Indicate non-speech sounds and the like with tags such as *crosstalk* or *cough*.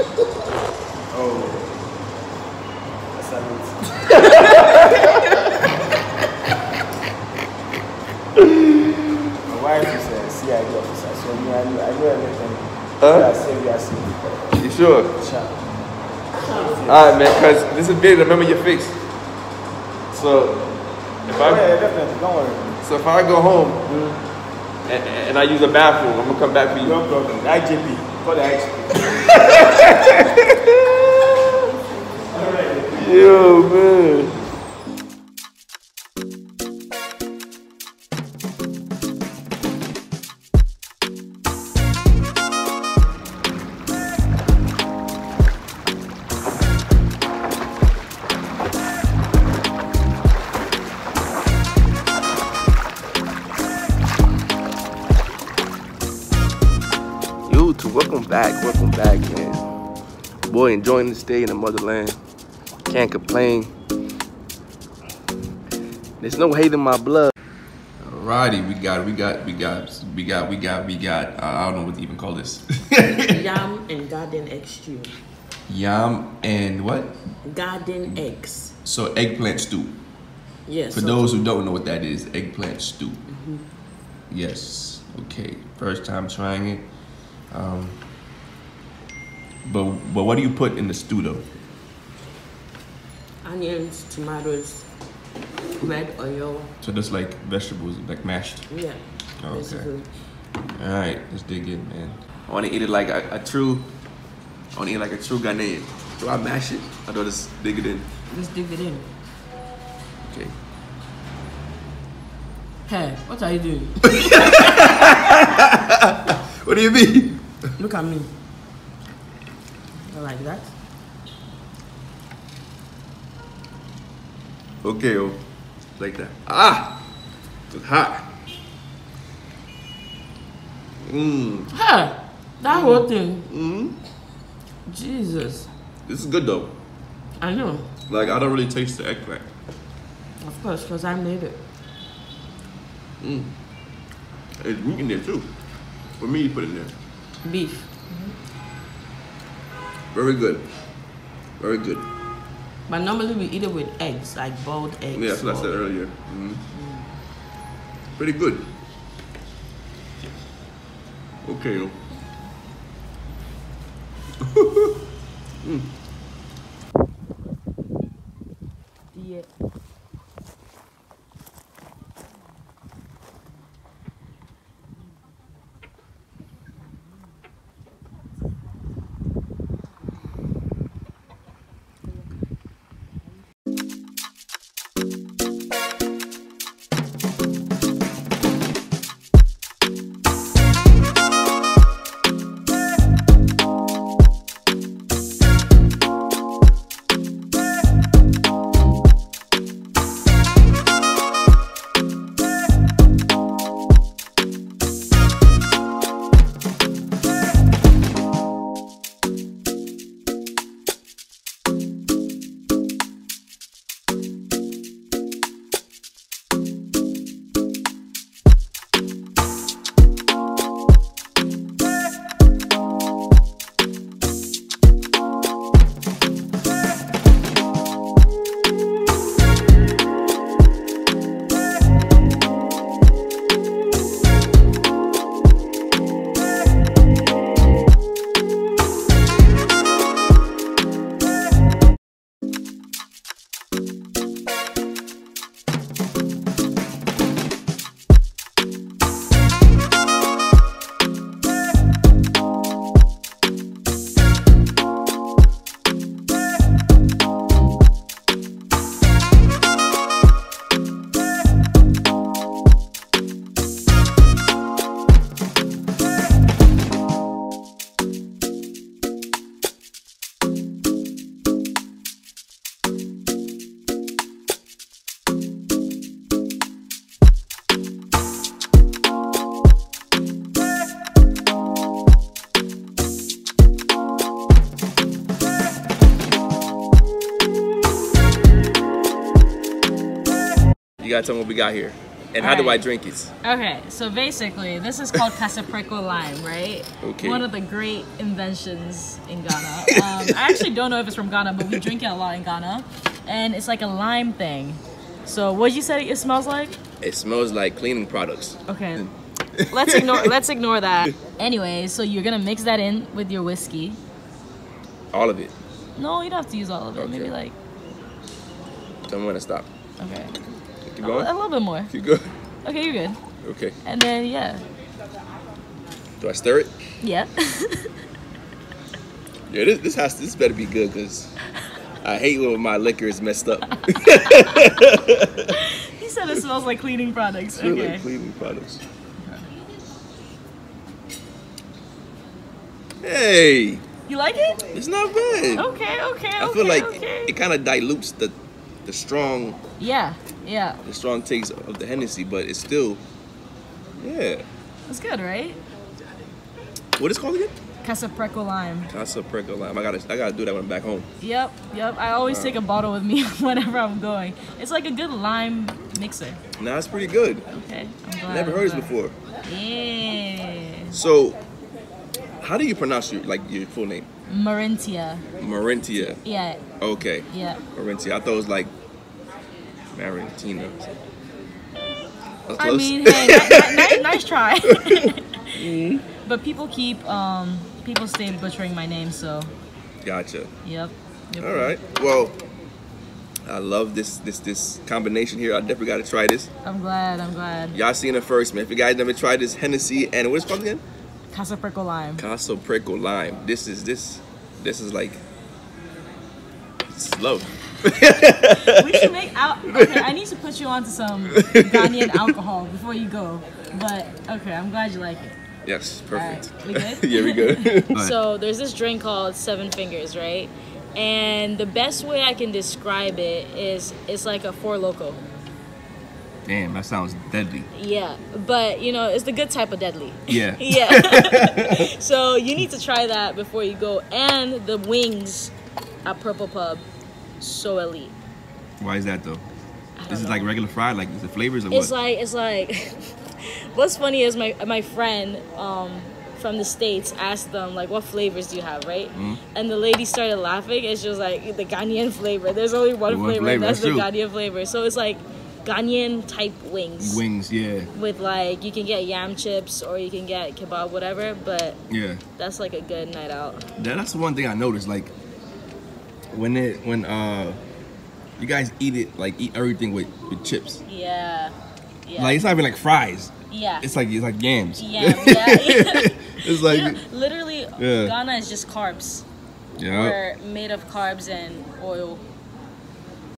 Oh. Salute. My wife is a CID officer, so me, I know, I know everything. Huh? We are safe, we are safe. You sure? Sure. Alright, man, because this is big. Remember your face. So, if yeah, I definitely. Don't worry. so if I go home and, and I use a bathroom, I'm gonna come back for you. No problem. IJP. The IJP. *laughs* Yo, man. Back, welcome back, man. Boy, enjoying the stay in the motherland. Can't complain. There's no hate in my blood. Alrighty, we got, we got, we got, we got, we got, we got. Uh, I don't know what to even call this. *laughs* Yam and garden egg stew. Yam and what? Garden eggs. So eggplant stew. Yes. For so- those who don't know what that is, eggplant stew. Yes. Okay. First time trying it. Um, but but what do you put in the stew though? onions, tomatoes, red oil. So just like vegetables, like mashed. Yeah. Oh, okay. All right, let's dig in, man. I want to eat it like a, a true. I want to eat like a true Ghanaian. Do I mash it or do I just dig it in? Let's dig it in. Okay. Hey, what are you doing? *laughs* What do you mean? Look at me. I like that. Okay, oh, like that. Ah, it's hot. Mmm. Hey, that whole mm. thing. Mmm. Jesus. This is good though. I know. Like I don't really taste the eggplant. Of course, because I made it. Mmm. It's meat in there too. For me, you put in there. Beef. Mm-hmm. Very good. Very good. But normally we eat it with eggs, like boiled eggs. Yeah, that's what I said earlier. Mhm. Pretty good. Okay. oh. *laughs* You gotta tell me what we got here. And how do I drink it? Okay, so basically, this is called Casapreco lime, right? Okay. One of the great inventions in Ghana. *laughs* Um, I actually don't know if it's from Ghana, but we drink it a lot in Ghana, and it's like a lime thing. So, what you said it smells like? It smells like cleaning products. Okay. *laughs* Let's ignore let's ignore that. Anyway, so you're gonna mix that in with your whiskey. All of it. No, you don't have to use all of it. Okay. Maybe like Tell me when to stop. okay, Keep a, going. a little bit more. Keep going. Okay, you're good. Okay. And then yeah, Do I stir it? yeah. *laughs* Yeah, this, this has to, this better be good because I hate when my liquor is messed up. *laughs* he said it smells like cleaning products. Smell Okay. like cleaning products. Hey, You like it? it's not bad. Okay, okay, I okay. feel like okay. it, kind of dilutes the the strong Yeah, yeah. the strong taste of the Hennessy, but it's still yeah. That's good, right? What is it called again? Casapreco lime. Casa Preco Lime. I gotta I gotta do that when I'm back home. Yep, yep. I always take a bottle with me *laughs* whenever I'm going. It's like a good lime mixer. Nah, it's pretty good. Okay. Never heard this before. Yeah. So, how do you pronounce your like your full name? Marintia. Marentia. Yeah, Okay. yeah. Marentia. I thought it was like Marentina. That's I mean, hey, ni- ni- ni- nice try. *laughs* *laughs* But people keep, um, people stay butchering my name, so gotcha. yep. yep. All right. Well, I love this this this combination here. I definitely got to try this. I'm glad. I'm glad. Y'all seen it first, man. If you guys never tried this Hennessy and what is it called again? Casapreco lime. Casa Preco Lime. This is this this is like slow. We should make out. Okay, I need to put you onto some Ghanaian alcohol before you go. But okay, I'm glad you like it. Yes, perfect. Alright, we good? *laughs* yeah, we good. *laughs* So there's this drink called Seven Fingers, right? And the best way I can describe it is it's like a Four Loko. Damn, that sounds deadly. Yeah, but you know it's the good type of deadly. *laughs* Yeah. *laughs* Yeah. *laughs* so you need to try that before you go. And the wings at Purple Pub, so elite. Why is that though? Is it like regular fried? Like is it flavors or It's what? like it's like. what's funny is my my friend um, from the states asked them like, "What flavors do you have?" Right, Mm-hmm. and the lady started laughing. It's just like the Ghanaian flavor. There's only one, One flavor. flavor, That's that's the. Ghanaian flavor. So it's like Ghanaian type wings. Wings, yeah, With like you can get yam chips or you can get kebab, whatever. But yeah. that's like a good night out. That, that's the one thing I noticed. Like when it when uh you guys eat it like eat everything with with chips. Yeah. Yeah. Like it's not even like fries. yeah. It's like it's like yams. yeah. Yeah. *laughs* it's like You *laughs* know, literally, Yeah. Ghana is just carbs. yeah. We're made of carbs and oil.